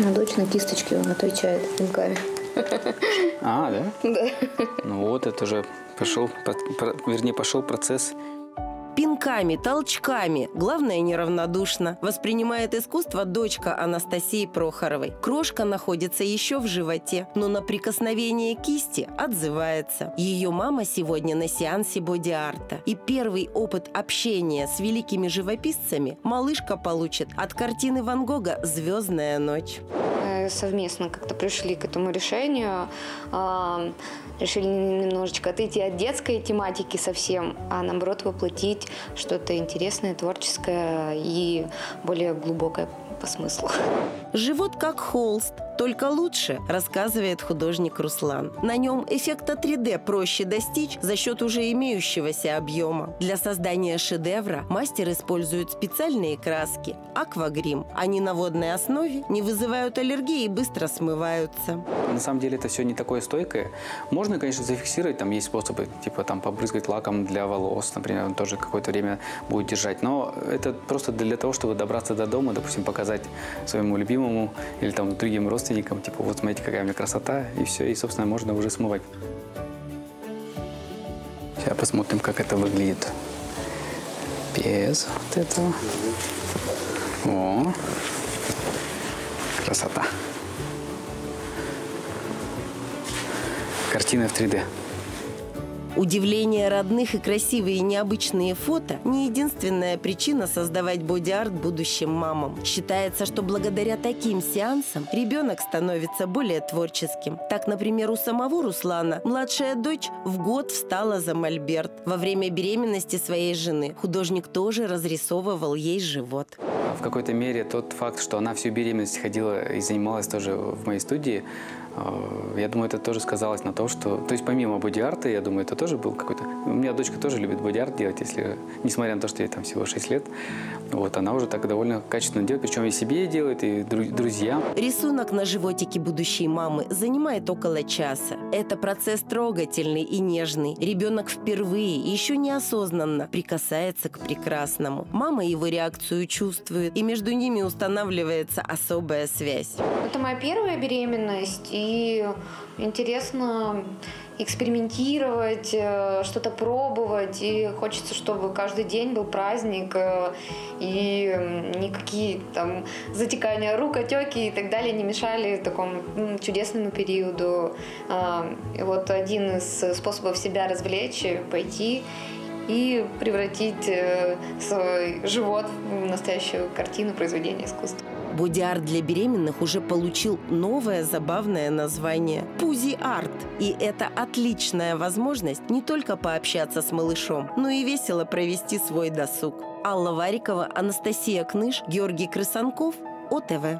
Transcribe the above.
А дочь на кисточке он отвечает пинками. А, да? Да. Ну вот, это уже пошел, вернее, пошел процесс Пинками, толчками, главное неравнодушно, воспринимает искусство дочка Анастасии Прохоровой. Крошка находится еще в животе, но на прикосновение кисти отзывается. Ее мама сегодня на сеансе боди-арта. И первый опыт общения с великими живописцами малышка получит от картины Ван Гога «Звездная ночь». Совместно как-то пришли к этому решению. А, Решили немножечко отойти от детской тематики совсем, а наоборот воплотить что-то интересное, творческое и более глубокое по смыслу. Живот как холст, только лучше, рассказывает художник Руслан. На нем эффекта 3D проще достичь за счет уже имеющегося объема. Для создания шедевра мастер использует специальные краски – аквагрим. Они на водной основе не вызывают аллергии и быстро смываются. На самом деле это все не такое стойкое. Можно, конечно, зафиксировать, там есть способы, типа там побрызгать лаком для волос, например, он тоже какое-то время будет держать. Но это просто для того, чтобы добраться до дома, допустим, показать своему любимому или там другим родственникам, типа, вот смотрите, какая у меня красота, и все, и, собственно, можно уже смывать. Сейчас посмотрим, как это выглядит без вот этого. О, красота. Картина в 3D. Удивление родных и красивые необычные фото – не единственная причина создавать боди-арт будущим мамам. Считается, что благодаря таким сеансам ребенок становится более творческим. Так, например, у самого Руслана младшая дочь в год встала за мольберт. Во время беременности своей жены художник тоже разрисовывал ей живот. В какой-то мере тот факт, что она всю беременность ходила и занималась тоже в моей студии, э, я думаю, это тоже сказалось на том, что... То есть помимо боди-арта, я думаю, это тоже был какой-то... У меня дочка тоже любит боди-арт делать, если... Несмотря на то, что ей там всего 6 лет, вот, она уже так довольно качественно делает, причем и себе делает, и дру- друзьям. Рисунок на животике будущей мамы занимает около часа. Это процесс трогательный и нежный. Ребенок впервые, еще неосознанно, прикасается к прекрасному. Мама его реакцию чувствует, и между ними устанавливается особая связь. Это моя первая беременность, и интересно экспериментировать, э, что-то пробовать, и хочется, чтобы каждый день был праздник, э, и никакие там затекания рук, отеки и так далее не мешали такому чудесному периоду. А, И вот один из способов себя развлечь – пойти и превратить э, свой живот в настоящую картину произведения искусства. Боди-арт для беременных уже получил новое забавное название – пузи-арт. И это отличная возможность не только пообщаться с малышом, но и весело провести свой досуг. Алла Варикова, Анастасия Кныш, Георгий Крысанков, ОТВ.